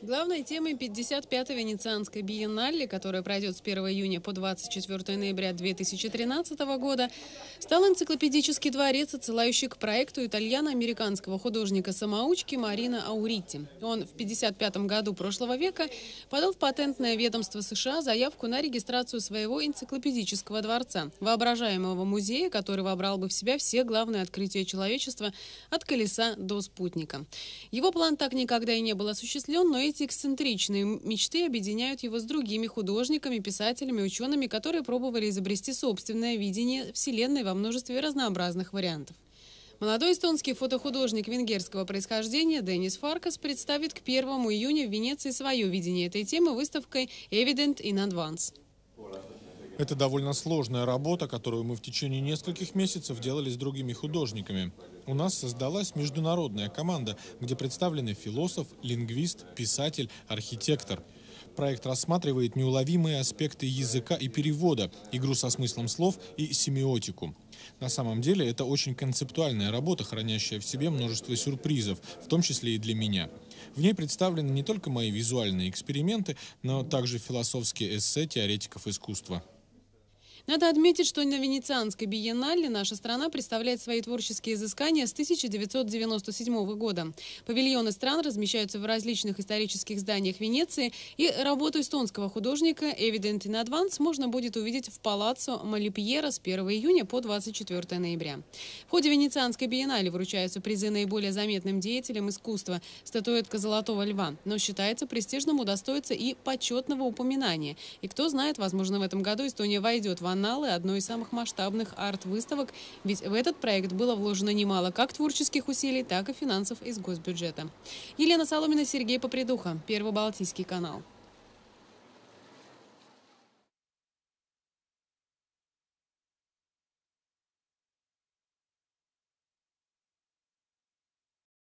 Главной темой 55-й Венецианской биеннале, которая пройдет с 1 июня по 24 ноября 2013 года, стал энциклопедический дворец, отсылающий к проекту итальяно-американского художника-самоучки Марина Аурити. Он в 55 году прошлого века подал в патентное ведомство США заявку на регистрацию своего энциклопедического дворца, воображаемого музея, который вобрал бы в себя все главные открытия человечества от колеса до спутника. Его план так никогда и не был осуществлен, но эти эксцентричные мечты объединяют его с другими художниками, писателями, учеными, которые пробовали изобрести собственное видение Вселенной во множестве разнообразных вариантов. Молодой эстонский фотохудожник венгерского происхождения Денис Фаркас представит к 1 июня в Венеции свое видение этой темы выставкой «Evident in Advance». Это довольно сложная работа, которую мы в течение нескольких месяцев делали с другими художниками. У нас создалась международная команда, где представлены философ, лингвист, писатель, архитектор. Проект рассматривает неуловимые аспекты языка и перевода, игру со смыслом слов и семиотику. На самом деле это очень концептуальная работа, хранящая в себе множество сюрпризов, в том числе и для меня. В ней представлены не только мои визуальные эксперименты, но также философские эссе теоретиков искусства. Надо отметить, что на Венецианской биеннале наша страна представляет свои творческие изыскания с 1997 года. Павильоны стран размещаются в различных исторических зданиях Венеции, и работу эстонского художника Evident in Advance можно будет увидеть в Палаццо Малипьера с 1 июня по 24 ноября. В ходе Венецианской биеннале вручаются призы наиболее заметным деятелям искусства, статуэтка Золотого Льва, но считается престижным удостоиться и почетного упоминания. И кто знает, возможно, в этом году Эстония войдет в каналы одной из самых масштабных арт-выставок, ведь в этот проект было вложено немало как творческих усилий, так и финансов из госбюджета. Елена Соломина, Сергей Попридуха, Первый Балтийский канал.